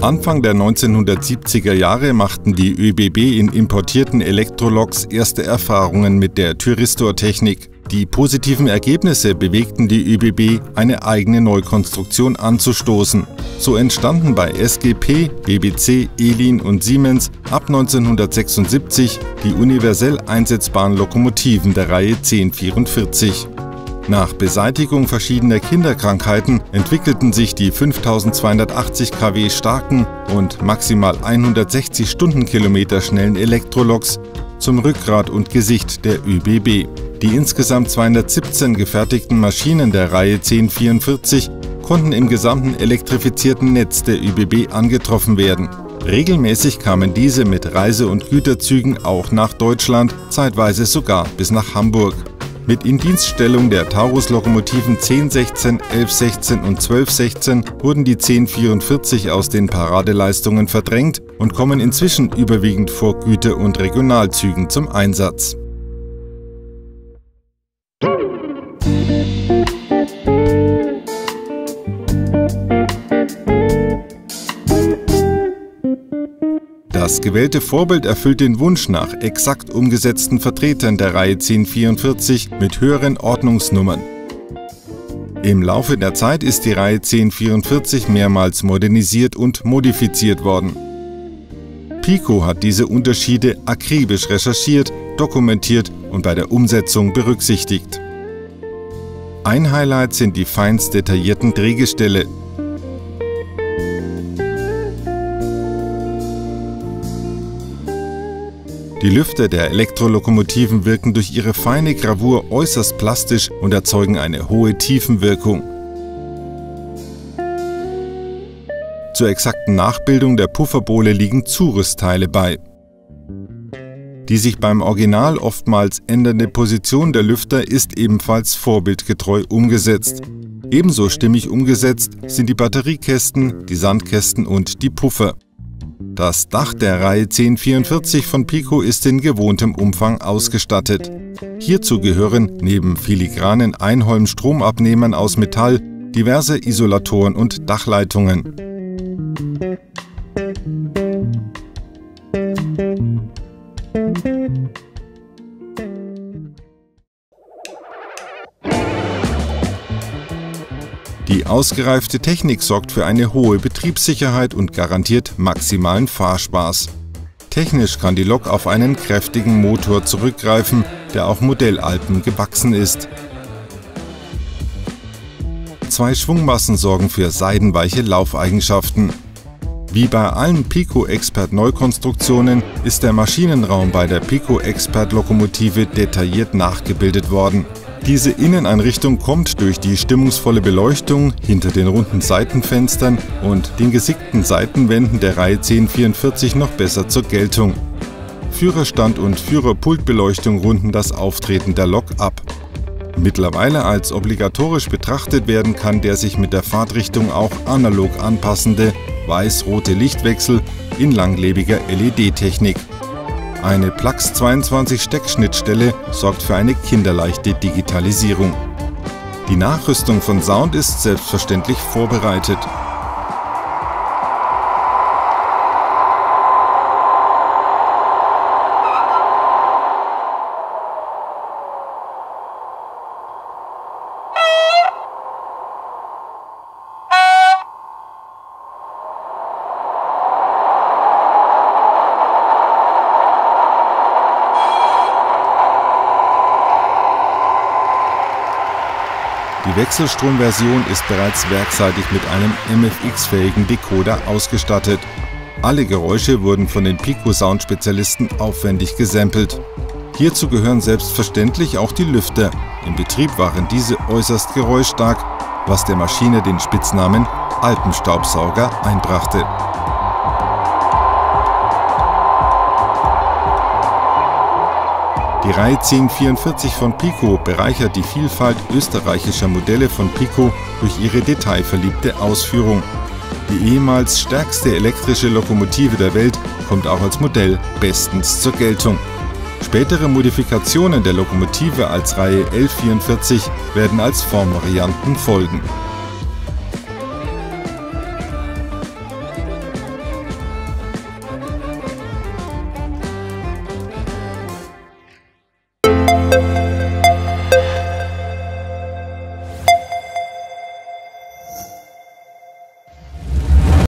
Anfang der 1970er Jahre machten die ÖBB in importierten Elektroloks erste Erfahrungen mit der Thyristor-Technik. Die positiven Ergebnisse bewegten die ÖBB, eine eigene Neukonstruktion anzustoßen. So entstanden bei SGP, BBC, Elin und Siemens ab 1976 die universell einsetzbaren Lokomotiven der Reihe 1044. Nach Beseitigung verschiedener Kinderkrankheiten entwickelten sich die 5280 kW starken und maximal 160 Stundenkilometer schnellen Elektroloks zum Rückgrat und Gesicht der ÖBB. Die insgesamt 217 gefertigten Maschinen der Reihe 1044 konnten im gesamten elektrifizierten Netz der ÖBB angetroffen werden. Regelmäßig kamen diese mit Reise- und Güterzügen auch nach Deutschland, zeitweise sogar bis nach Hamburg. Mit Indienststellung der Taurus-Lokomotiven 1016, 1116 und 1216 wurden die 1044 aus den Paradeleistungen verdrängt und kommen inzwischen überwiegend vor Güter- und Regionalzügen zum Einsatz. Das gewählte Vorbild erfüllt den Wunsch nach exakt umgesetzten Vertretern der Reihe 1044 mit höheren Ordnungsnummern. Im Laufe der Zeit ist die Reihe 1044 mehrmals modernisiert und modifiziert worden. Pico hat diese Unterschiede akribisch recherchiert, dokumentiert und bei der Umsetzung berücksichtigt. Ein Highlight sind die feinst detaillierten Drehgestelle, Die Lüfter der Elektrolokomotiven wirken durch ihre feine Gravur äußerst plastisch und erzeugen eine hohe Tiefenwirkung. Zur exakten Nachbildung der Pufferbohle liegen Zurüstteile bei. Die sich beim Original oftmals ändernde Position der Lüfter ist ebenfalls vorbildgetreu umgesetzt. Ebenso stimmig umgesetzt sind die Batteriekästen, die Sandkästen und die Puffer. Das Dach der Reihe 1044 von Pico ist in gewohntem Umfang ausgestattet. Hierzu gehören neben filigranen Einholm-Stromabnehmern aus Metall diverse Isolatoren und Dachleitungen. Die ausgereifte Technik sorgt für eine hohe Betriebssicherheit und garantiert maximalen Fahrspaß. Technisch kann die Lok auf einen kräftigen Motor zurückgreifen, der auch Modellalpen gewachsen ist. Zwei Schwungmassen sorgen für seidenweiche Laufeigenschaften. Wie bei allen Pico Expert Neukonstruktionen ist der Maschinenraum bei der Pico Expert Lokomotive detailliert nachgebildet worden. Diese Inneneinrichtung kommt durch die stimmungsvolle Beleuchtung hinter den runden Seitenfenstern und den gesickten Seitenwänden der Reihe 1044 noch besser zur Geltung. Führerstand und Führerpultbeleuchtung runden das Auftreten der Lok ab. Mittlerweile als obligatorisch betrachtet werden kann der sich mit der Fahrtrichtung auch analog anpassende weiß-rote Lichtwechsel in langlebiger LED-Technik. Eine Plax 22 Steckschnittstelle sorgt für eine kinderleichte Digitalisierung. Die Nachrüstung von Sound ist selbstverständlich vorbereitet. Wechselstromversion ist bereits werkseitig mit einem MFX-fähigen Decoder ausgestattet. Alle Geräusche wurden von den Pico-Sound-Spezialisten aufwendig gesampelt. Hierzu gehören selbstverständlich auch die Lüfter. Im Betrieb waren diese äußerst geräuschstark, was der Maschine den Spitznamen Alpenstaubsauger einbrachte. Die Reihe 1044 von Pico bereichert die Vielfalt österreichischer Modelle von Pico durch ihre detailverliebte Ausführung. Die ehemals stärkste elektrische Lokomotive der Welt kommt auch als Modell bestens zur Geltung. Spätere Modifikationen der Lokomotive als Reihe 1144 werden als Formvarianten folgen.